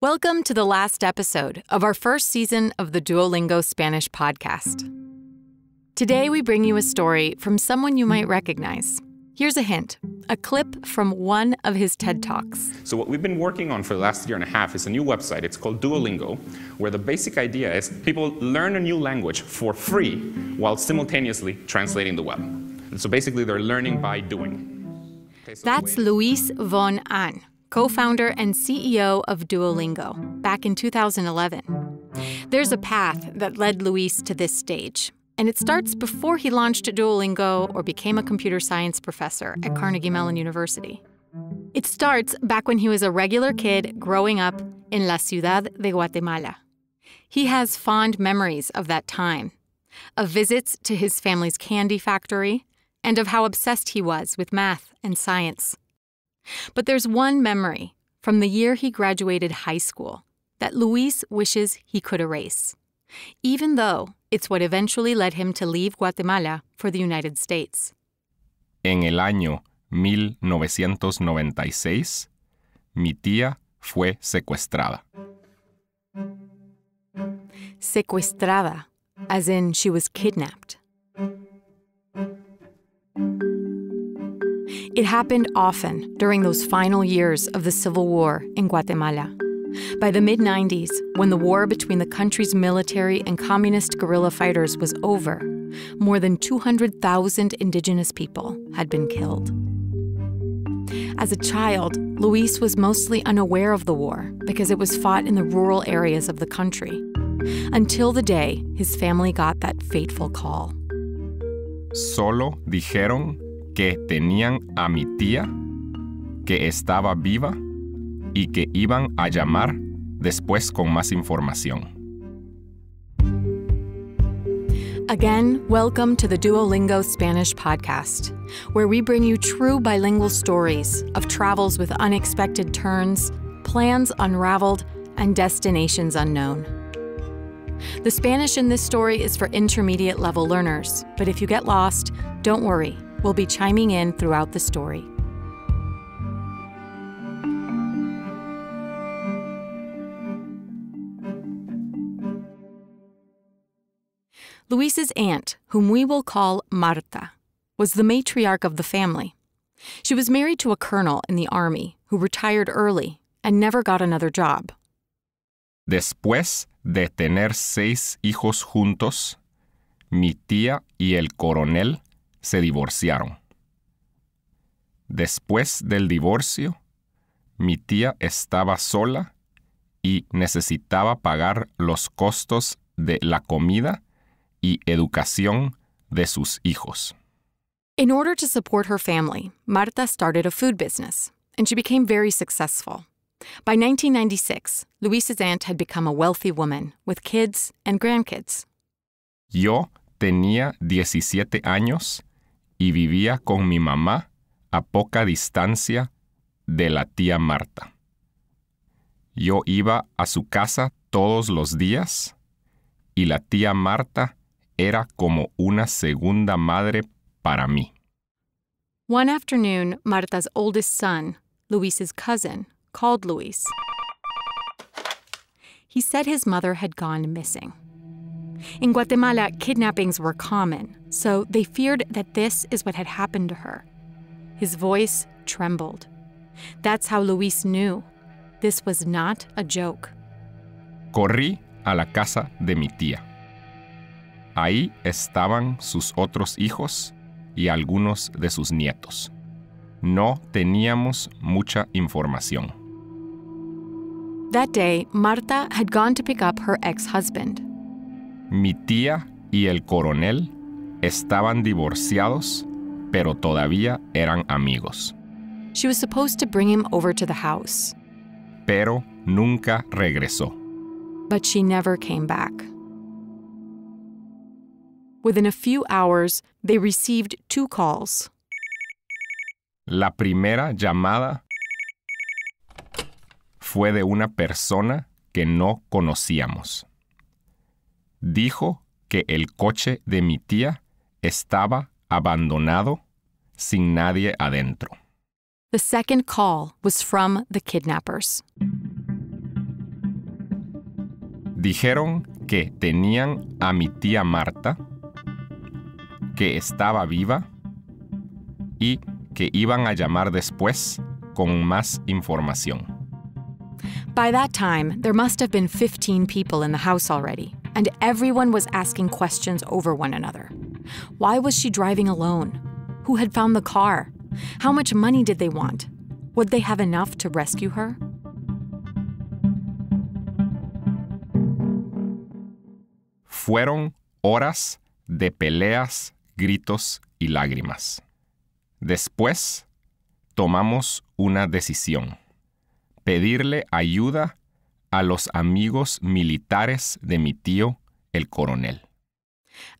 Welcome to the last episode of our first season of the Duolingo Spanish podcast. Today, we bring you a story from someone you might recognize. Here's a hint a clip from one of his TED Talks. So, what we've been working on for the last year and a half is a new website. It's called Duolingo, where the basic idea is people learn a new language for free while simultaneously translating the web. And so, basically, they're learning by doing. Okay, so That's Luis von Ahn, co founder and CEO of Duolingo, back in 2011. There's a path that led Luis to this stage, and it starts before he launched Duolingo or became a computer science professor at Carnegie Mellon University. It starts back when he was a regular kid growing up in La Ciudad de Guatemala. He has fond memories of that time, of visits to his family's candy factory, and of how obsessed he was with math and science. But there's one memory from the year he graduated high school that Luis wishes he could erase, even though it's what eventually led him to leave Guatemala for the United States. En el año 1996, mi tía fue secuestrada. Secuestrada, as in she was kidnapped. It happened often during those final years of the Civil War in Guatemala. By the mid 90s, when the war between the country's military and communist guerrilla fighters was over, more than 200,000 indigenous people had been killed. As a child, Luis was mostly unaware of the war because it was fought in the rural areas of the country. Until the day his family got that fateful call. Solo dijeron que tenían a mi tía, que estaba viva y que iban a llamar después con más información. Again, welcome to the Duolingo Spanish podcast, where we bring you true bilingual stories of travels with unexpected turns, plans unraveled, and destinations unknown. The Spanish in this story is for intermediate level learners, but if you get lost, don't worry, we'll be chiming in throughout the story. Luis's aunt, whom we will call Marta, was the matriarch of the family. She was married to a colonel in the army who retired early and never got another job. Después de tener seis hijos juntos, mi tía y el coronel se divorciaron. Después del divorcio, mi tía estaba sola y necesitaba pagar los costos de la comida y educación de sus hijos. In order to support her family, Marta started a food business, and she became very successful. By 1996, Luis's aunt had become a wealthy woman with kids and grandkids. Yo tenía 17 años y vivía con mi mamá a poca distancia de la tía Marta. Yo iba a su casa todos los días y la tía Marta era como una segunda madre para mí. One afternoon, Marta's oldest son, Luis's cousin, called Luis. He said his mother had gone missing. In Guatemala, kidnappings were common, so they feared that this is what had happened to her. His voice trembled. That's how Luis knew this was not a joke. Corrí a la casa de mi tía. Ahí estaban sus otros hijos y algunos de sus nietos. No teníamos mucha información. That day, Marta had gone to pick up her ex husband. Mi tía y el coronel estaban divorciados, pero todavía eran amigos. She was supposed to bring him over to the house, Pero nunca regresó. but she never came back. Within a few hours, they received two calls. La primera llamada fue de una persona que no conocíamos. Dijo que el coche de mi tía estaba abandonado sin nadie adentro. The second call was from the kidnappers. Dijeron que tenían a mi tía Marta, que estaba viva y que iban a llamar después con más información. By that time, there must have been 15 people in the house already, and everyone was asking questions over one another. Why was she driving alone? Who had found the car? How much money did they want? Would they have enough to rescue her? Fueron horas de peleas, gritos y lágrimas. Después, tomamos una decisión. Pedirle ayuda a los amigos militares de mi tío, el coronel.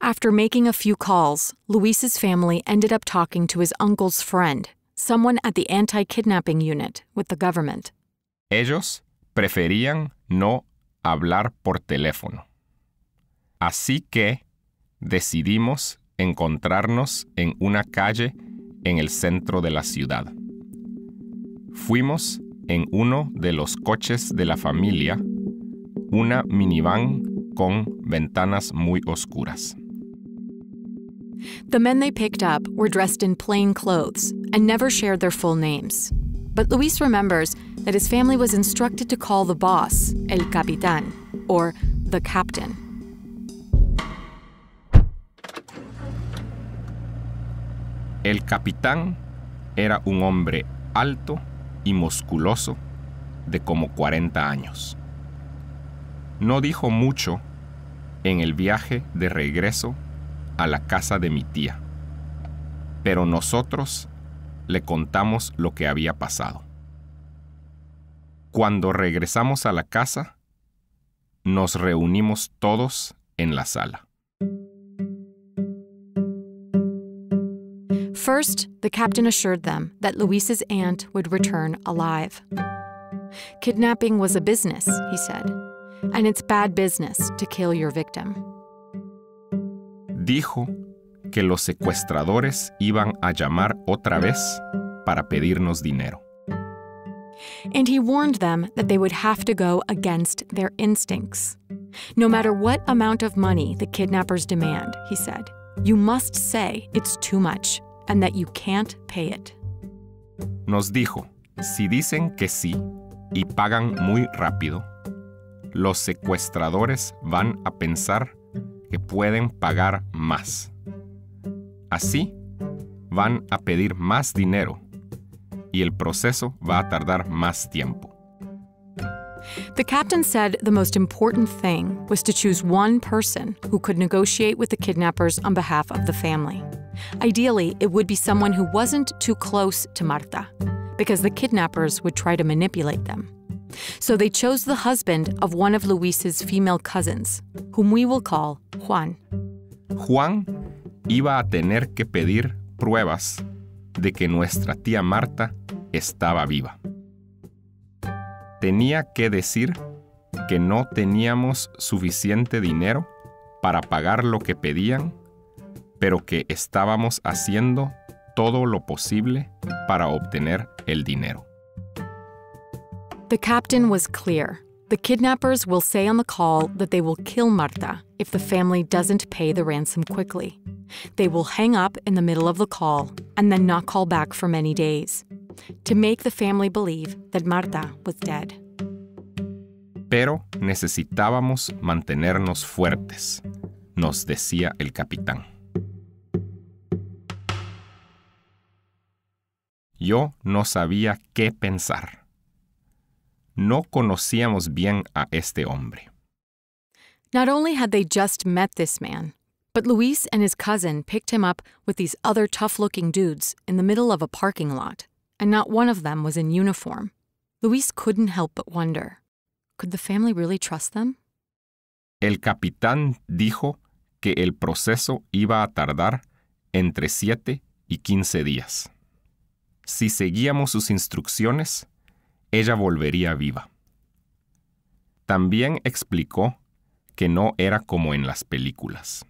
After making a few calls, Luis's family ended up talking to his uncle's friend, someone at the anti kidnapping unit with the government. Ellos preferían no hablar por teléfono. Así que decidimos encontrarnos en una calle en el centro de la ciudad. Fuimos en uno de los coches de la familia, una minivan con ventanas muy oscuras. The men they picked up were dressed in plain clothes and never shared their full names. But Luis remembers that his family was instructed to call the boss El Capitán, or the captain. El capitán era un hombre alto y musculoso de como 40 años. No dijo mucho en el viaje de regreso a la casa de mi tía, pero nosotros le contamos lo que había pasado. Cuando regresamos a la casa, nos reunimos todos en la sala. First, the captain assured them that Luis's aunt would return alive. Kidnapping was a business, he said, and it's bad business to kill your victim. Dijo que los secuestradores iban a llamar otra vez para pedirnos dinero. And he warned them that they would have to go against their instincts. No matter what amount of money the kidnappers demand, he said, you must say it's too much and that you can't pay it. Nos dijo, si dicen que sí y pagan muy rápido, los secuestradores van a pensar que pueden pagar más. Así, van a pedir más dinero y el proceso va a tardar más tiempo. The captain said the most important thing was to choose one person who could negotiate with the kidnappers on behalf of the family. Ideally, it would be someone who wasn't too close to Marta, because the kidnappers would try to manipulate them. So they chose the husband of one of Luis's female cousins, whom we will call Juan. Juan iba a tener que pedir pruebas de que nuestra tía Marta estaba viva. Tenía que decir que no teníamos suficiente dinero para pagar lo que pedían, pero que estábamos haciendo todo lo posible para obtener el dinero. The captain was clear. The kidnappers will say on the call that they will kill Marta if the family doesn't pay the ransom quickly. They will hang up in the middle of the call and then not call back for many days to make the family believe that Marta was dead. Pero necesitábamos mantenernos fuertes, nos decía el capitán. Yo no sabía qué pensar. No conocíamos bien a este hombre. Not only had they just met this man, but Luis and his cousin picked him up with these other tough looking dudes in the middle of a parking lot, and not one of them was in uniform. Luis couldn't help but wonder could the family really trust them? El capitán dijo que el proceso iba a tardar entre 7 y 15 días. Si seguíamos sus instrucciones, ella volvería viva. También explicó que no era como en las películas.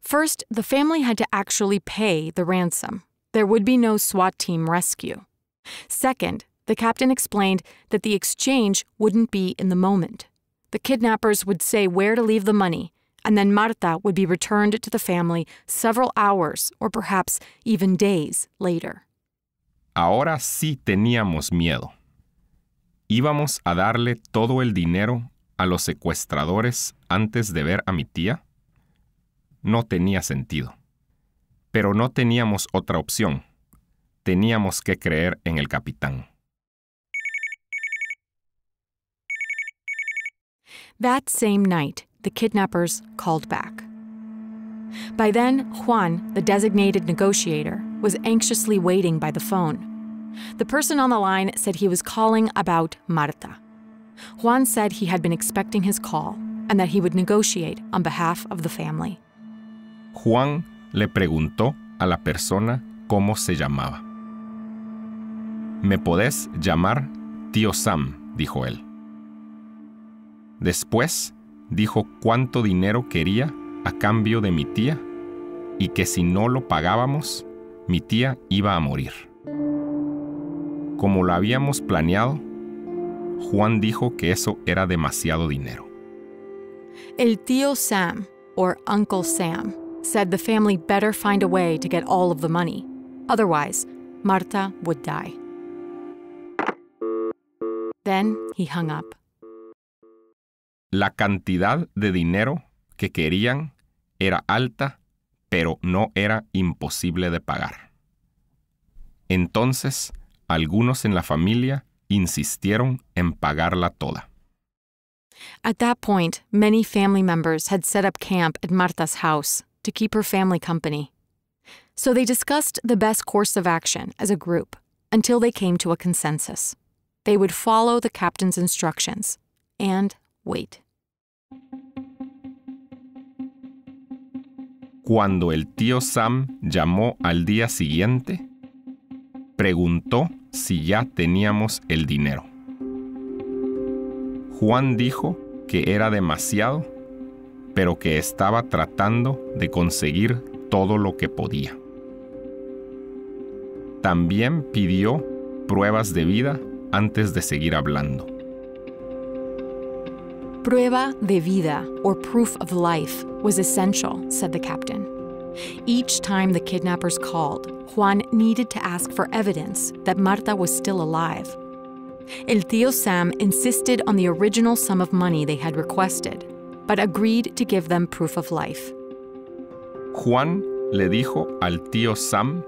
First, the family had to actually pay the ransom. There would be no SWAT team rescue. Second, the captain explained that the exchange wouldn't be in the moment. the kidnappers would say where to leave the money, and then Marta would be returned to the family several hours or perhaps even days later. Ahora sí teníamos miedo. ¿Íbamos a darle todo el dinero a los secuestradores antes de ver a mi tía? No tenía sentido. Pero no teníamos otra opción. Teníamos que creer en el capitán. That same night, the kidnappers called back. By then, Juan, the designated negotiator, was anxiously waiting by the phone. The person on the line said he was calling about Marta. Juan said he had been expecting his call and that he would negotiate on behalf of the family. Juan le preguntó a la persona cómo se llamaba. Me podés llamar tío Sam, dijo él. Después dijo cuánto dinero quería a cambio de mi tía y que si no lo pagábamos, mi tía iba a morir. Como lo habíamos planeado, Juan dijo que eso era demasiado dinero. El tío Sam, or Uncle Sam, said the family better find a way to get all of the money. Otherwise, Marta would die. Then he hung up. La cantidad de dinero que querían era alta, pero no era imposible de pagar. Entonces, algunos en la familia insistieron en pagarla toda. At that point, many family members had set up camp at Marta's house to keep her family company. So they discussed the best course of action as a group until they came to a consensus. They would follow the captain's instructions and wait. Cuando el tío Sam llamó al día siguiente, preguntó si ya teníamos el dinero. Juan dijo que era demasiado, pero que estaba tratando de conseguir todo lo que podía. También pidió pruebas de vida antes de seguir hablando. Prueba de vida, or proof of life, was essential, said the captain. Each time the kidnappers called, Juan needed to ask for evidence that Marta was still alive. El tío Sam insisted on the original sum of money they had requested, but agreed to give them proof of life. Juan le dijo al tío Sam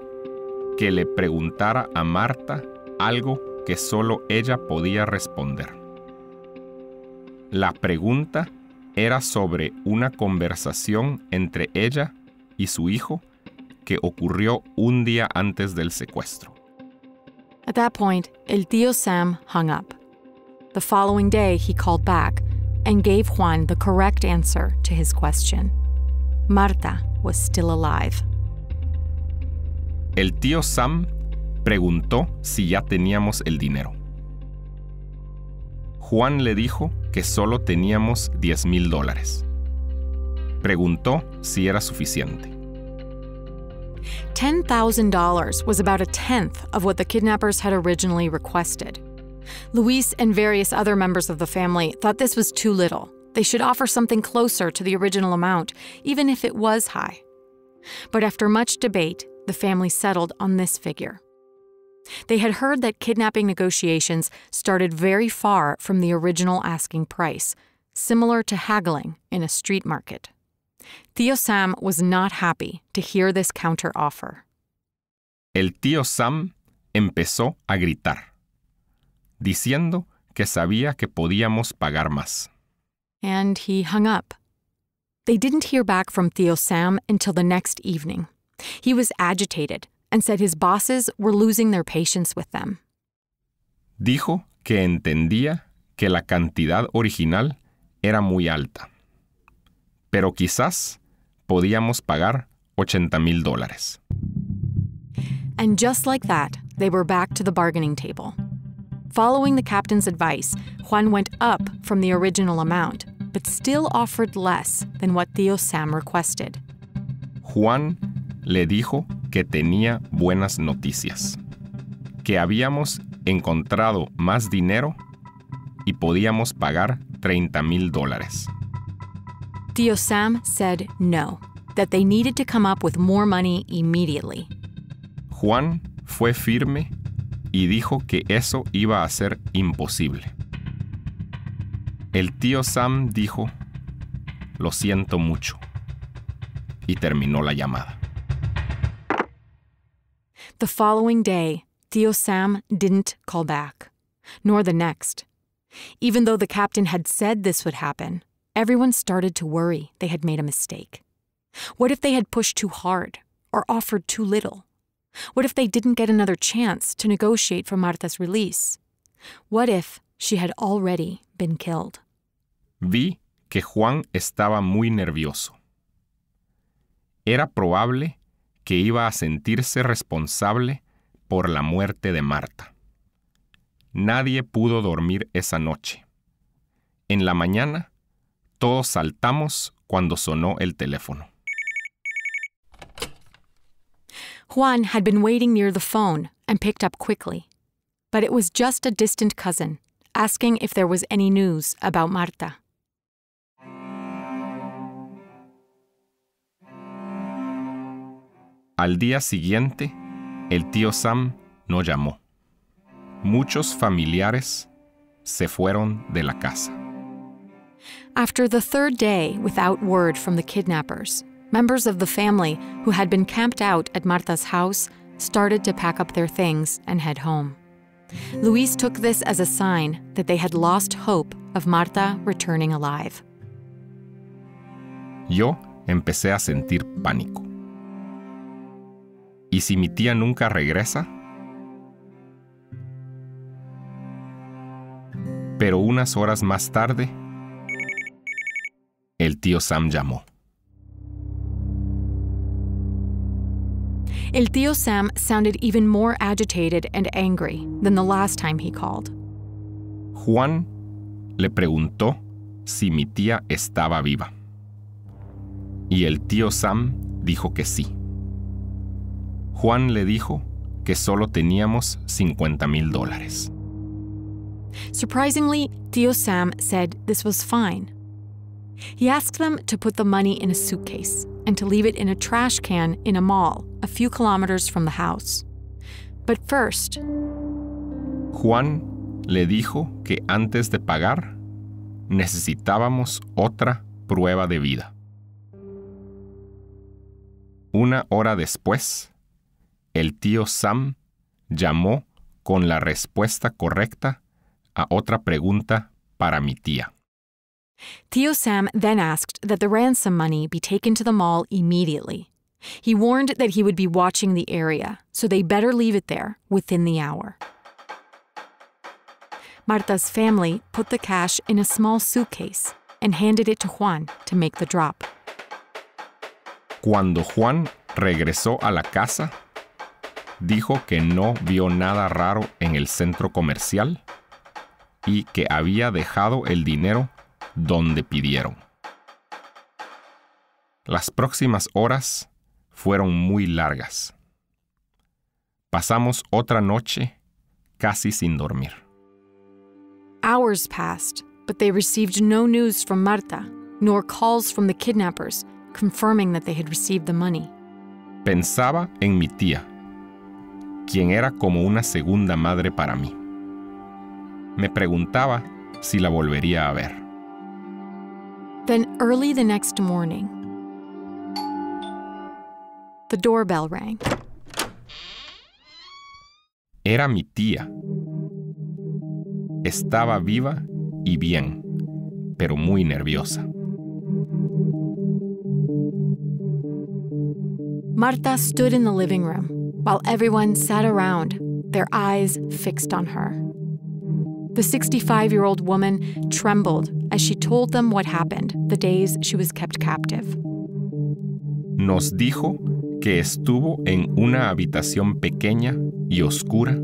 que le preguntara a Marta algo que solo ella podía responder. La pregunta era sobre una conversación entre ella y su hijo que ocurrió un día antes del secuestro. At that point, El Tío Sam hung up. The following day, he called back and gave Juan the correct answer to his question. Marta was still alive. El tío Sam preguntó si ya teníamos el dinero. Juan le dijo que solo teníamos 10 mil dólares. Preguntó si era suficiente. $10,000 was about a tenth of what the kidnappers had originally requested. Luis and various other members of the family thought this was too little. They should offer something closer to the original amount, even if it was high. But after much debate, the family settled on this figure. They had heard that kidnapping negotiations started very far from the original asking price, similar to haggling in a street market. Tío Sam was not happy to hear this counter offer. El tío Sam empezó a gritar, diciendo que sabía que podíamos pagar más. And he hung up. They didn't hear back from Tío Sam until the next evening. He was agitated and said his bosses were losing their patience with them. Dijo que entendía que la cantidad original era muy alta, pero quizás podíamos pagar 80 mil dólares. And just like that, they were back to the bargaining table. Following the captain's advice, Juan went up from the original amount, but still offered less than what Tío Sam requested. Juan le dijo que tenía buenas noticias, que habíamos encontrado más dinero y podíamos pagar 30 mil dólares. Tío Sam said no, that they needed to come up with more money immediately. Juan fue firme y dijo que eso iba a ser imposible. El tío Sam dijo, lo siento mucho, y terminó la llamada. The following day, Tío Sam didn't call back, nor the next. Even though the captain had said this would happen, everyone started to worry they had made a mistake. What if they had pushed too hard or offered too little? What if they didn't get another chance to negotiate for Marta's release? What if she had already been killed? Vi que Juan estaba muy nervioso. Era probable que iba a sentirse responsable por la muerte de Marta. Nadie pudo dormir esa noche. En la mañana, todos saltamos cuando sonó el teléfono. Juan had been waiting near the phone and picked up quickly. But it was just a distant cousin asking if there was any news about Marta. Al día siguiente, el tío Sam no llamó. Muchos familiares se fueron de la casa. After the third day without word from the kidnappers, members of the family who had been camped out at Marta's house started to pack up their things and head home. Luis took this as a sign that they had lost hope of Marta returning alive. Yo empecé a sentir pánico. ¿Y si mi tía nunca regresa? Pero unas horas más tarde, el tío Sam llamó. El tío Sam sounded even more agitated and angry than the last time he called. Juan le preguntó si mi tía estaba viva. Y el tío Sam dijo que sí. Juan le dijo que solo teníamos 50 mil dólares. Surprisingly, Tío Sam said this was fine. He asked them to put the money in a suitcase and to leave it in a trash can in a mall a few kilometers from the house. But first, Juan le dijo que antes de pagar necesitábamos otra prueba de vida. Una hora después, el tío Sam llamó con la respuesta correcta a otra pregunta para mi tía. Tío Sam then asked that the ransom money be taken to the mall immediately. He warned that he would be watching the area, so they better leave it there within the hour. Marta's family put the cash in a small suitcase and handed it to Juan to make the drop. Cuando Juan regresó a la casa, dijo que no vio nada raro en el centro comercial y que había dejado el dinero donde pidieron. Las próximas horas fueron muy largas. Pasamos otra noche casi sin dormir. Hours passed, but they received no news from Marta, nor calls from the kidnappers confirming that they had received the money. Pensaba en mi tía, quien era como una segunda madre para mí. Me preguntaba si la volvería a ver. Then, early the next morning, the doorbell rang. Era mi tía. Estaba viva y bien, pero muy nerviosa. Marta stood in the living room while everyone sat around, their eyes fixed on her. The 65 year old woman trembled as she told them what happened the days she was kept captive. Nos dijo que estuvo en una habitación pequeña y oscura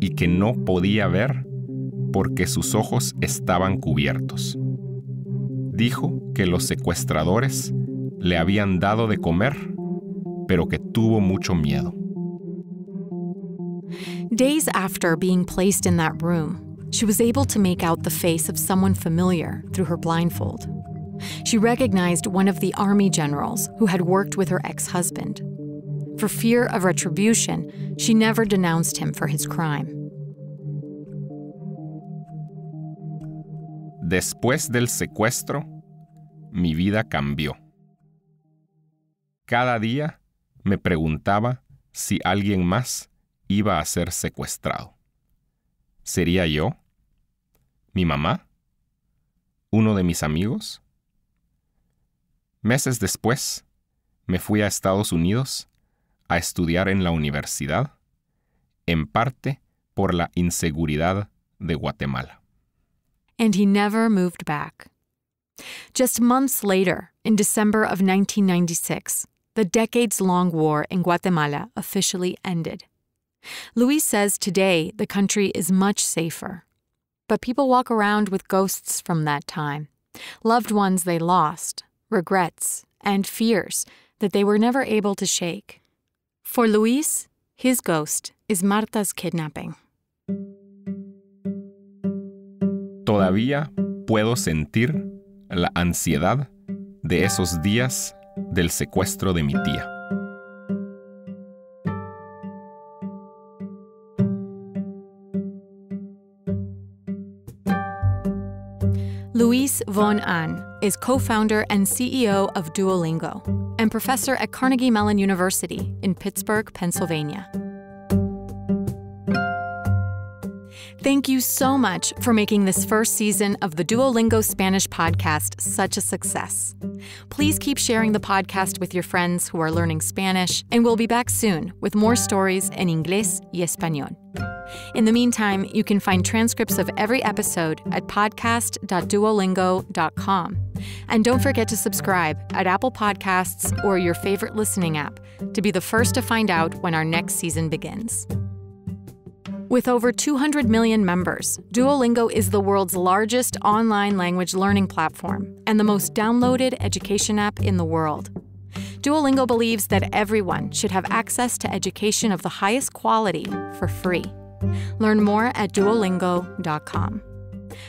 y que no podía ver porque sus ojos estaban cubiertos. Dijo que los secuestradores le habían dado de comer, pero que tuvo mucho miedo. Days after being placed in that room, she was able to make out the face of someone familiar through her blindfold. She recognized one of the army generals who had worked with her ex husband. For fear of retribution, she never denounced him for his crime. Después del secuestro, mi vida cambió. Cada día me preguntaba si alguien más iba a ser secuestrado. ¿Sería yo? ¿Mi mamá? ¿Uno de mis amigos? Meses después, me fui a Estados Unidos a estudiar en la universidad, en parte por la inseguridad de Guatemala. And he never moved back. Just months later, in December of 1996, the decades long war in Guatemala officially ended. Luis says today the country is much safer. But people walk around with ghosts from that time loved ones they lost, regrets, and fears that they were never able to shake. For Luis, his ghost is Marta's kidnapping. Todavía puedo sentir la ansiedad de esos días del secuestro de mi tía. Von Ahn is co founder and CEO of Duolingo and professor at Carnegie Mellon University in Pittsburgh, Pennsylvania. Thank you so much for making this first season of the Duolingo Spanish podcast such a success. Please keep sharing the podcast with your friends who are learning Spanish, and we'll be back soon with more stories in Inglés y Español. In the meantime, you can find transcripts of every episode at podcast.duolingo.com. And don't forget to subscribe at Apple Podcasts or your favorite listening app to be the first to find out when our next season begins. With over 200 million members, Duolingo is the world's largest online language learning platform and the most downloaded education app in the world. Duolingo believes that everyone should have access to education of the highest quality for free. Learn more at duolingo.com.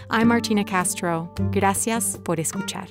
I'm Martina Castro. Gracias por escuchar.